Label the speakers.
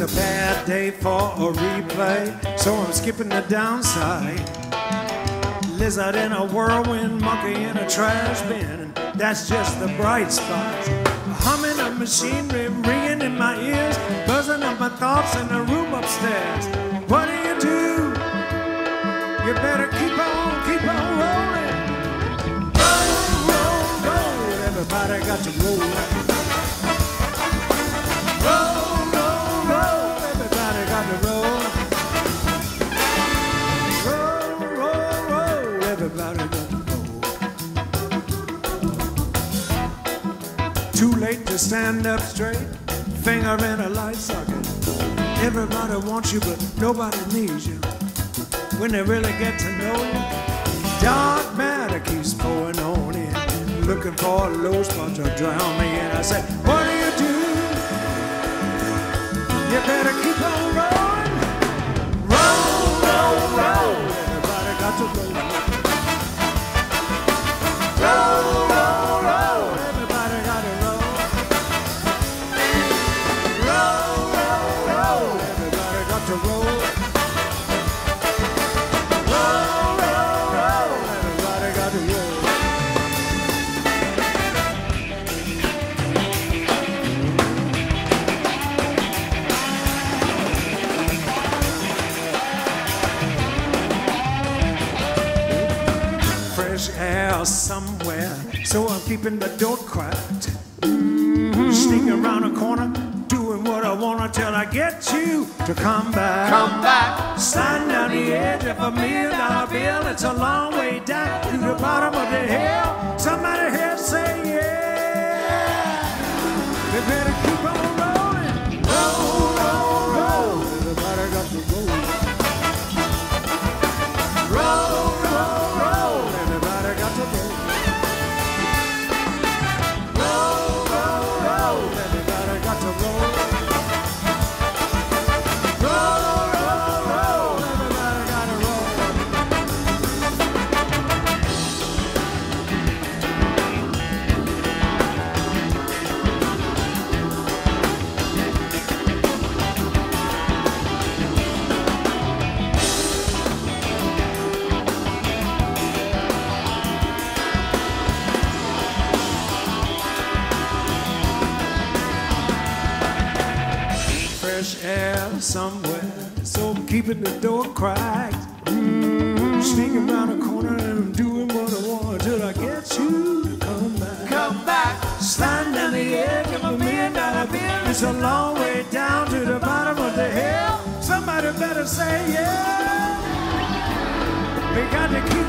Speaker 1: It's a bad day for a replay, so I'm skipping the downside. Lizard in a whirlwind, monkey in a trash bin, that's just the bright spots. Humming of machinery ringing in my ears, buzzing up my thoughts in the room upstairs. What do you do? You better keep on, keep on rolling. Roll, roll, roll. Everybody got to. Roll, Too late to stand up straight. Finger in a light socket. Everybody wants you, but nobody needs you. When they really get to know you, dark matter keeps pouring on in. Looking for a low spot to drown me in. I said, What do you do? You better Somewhere, so I'm keeping the door cracked. Mm-hmm. Sneaking around a corner, doing what I wanna till I get you to come back.
Speaker 2: Come back.
Speaker 1: Sliding down the edge of a million dollar bill. It's a long way down to the bottom of the hill. Somebody here say yeah. We better fresh air somewhere. So I'm keeping the door cracked. Mm-hmm. Sneaking around the corner and I'm doing what I want till I get you to come back.
Speaker 2: Come back.
Speaker 1: Sliding down the edge of a million dollar bill. It's a long way down to the bottom of the hill. Somebody better say yeah. We got to keep